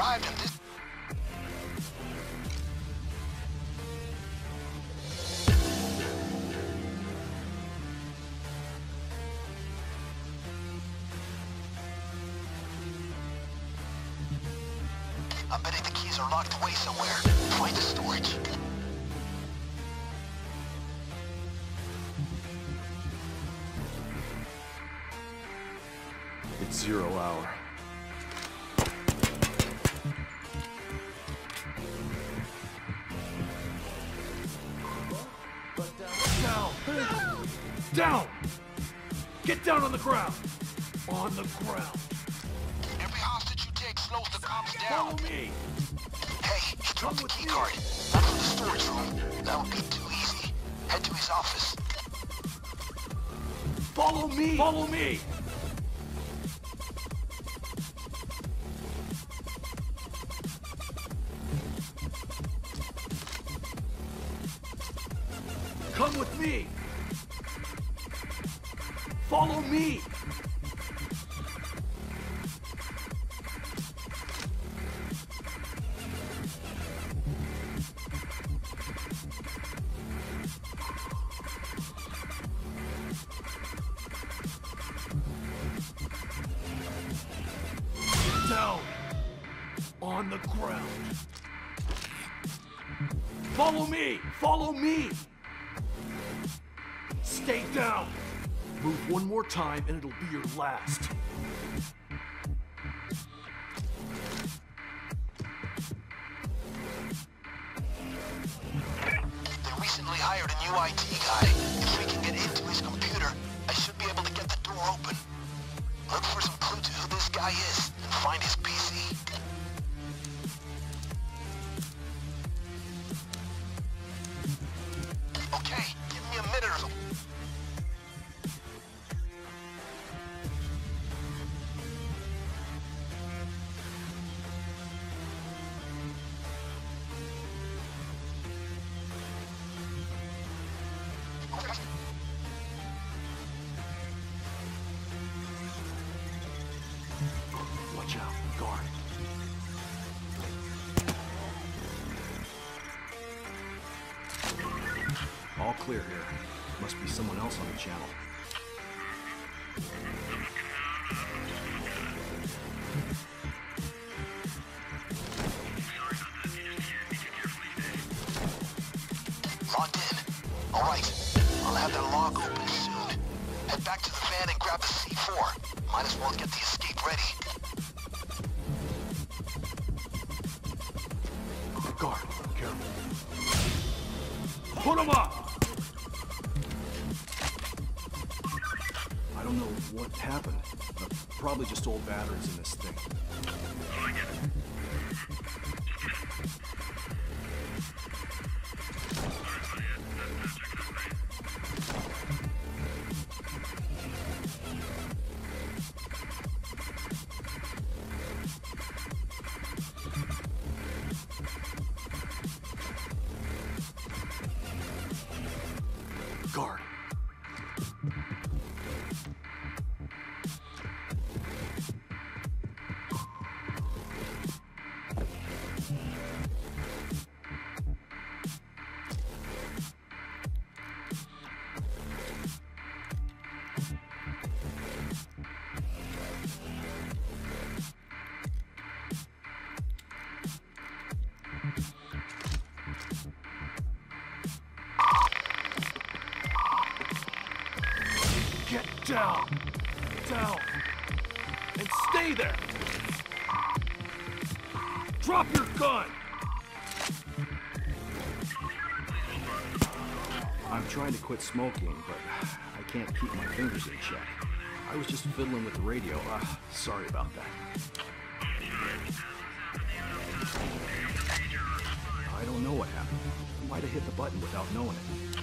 arrived and this... I'm betting the keys are locked away somewhere. Find the storage. It's zero hour. Down! Down! Get down on the ground! On the ground! Every hostage you take slows the cops Follow me! Hey, he dropped the with key me. card. Not from the storage room. That would be too easy. Head to his office. Follow me! Follow me! Follow me! Down! On the ground! Follow me! Follow me! Stay down! Move one more time and it'll be your last. They recently hired a new IT guy. All clear here. Must be someone else on the channel. Logged in. All right. I'll have that log open soon. Head back to the van and grab the C4. Might as well get the escape ready. Guard, careful. Put him up! What happened. Probably just old batteries in this thing. Guard. Down! Down! And stay there! Drop your gun! I'm trying to quit smoking, but I can't keep my fingers in check. I was just fiddling with the radio. Uh, sorry about that. I don't know what happened. Might have hit the button without knowing it.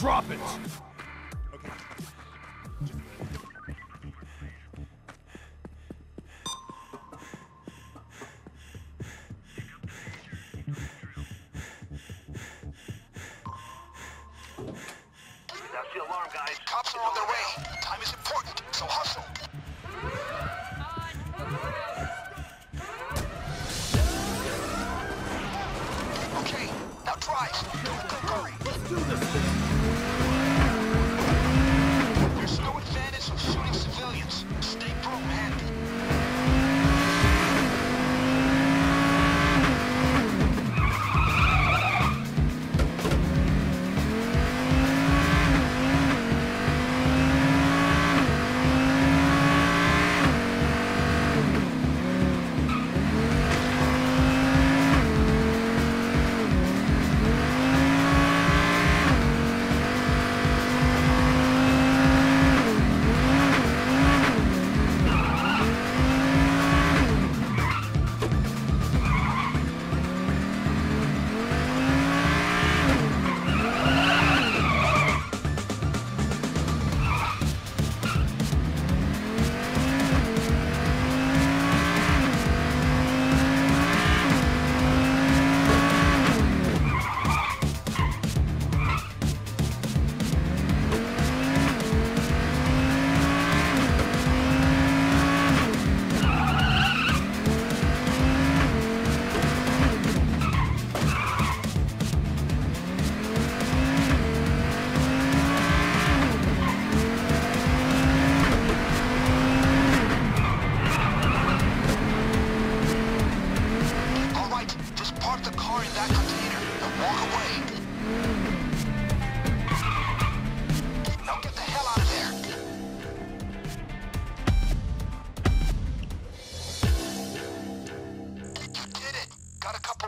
Drop it! That's the alarm, guys. Cops are on their way. Time is important, so hustle. Okay, now drive. Go, go, go. Let's do this thing!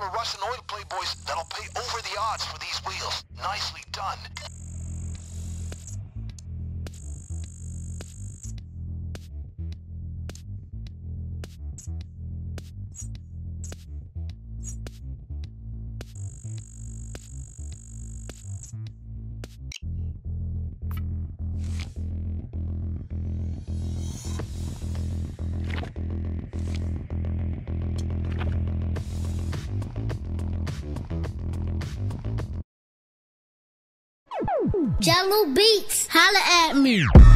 A Russian oil playboys that'll pay over the odds for these wheels. Nicely done. Jello Beats, holla at me.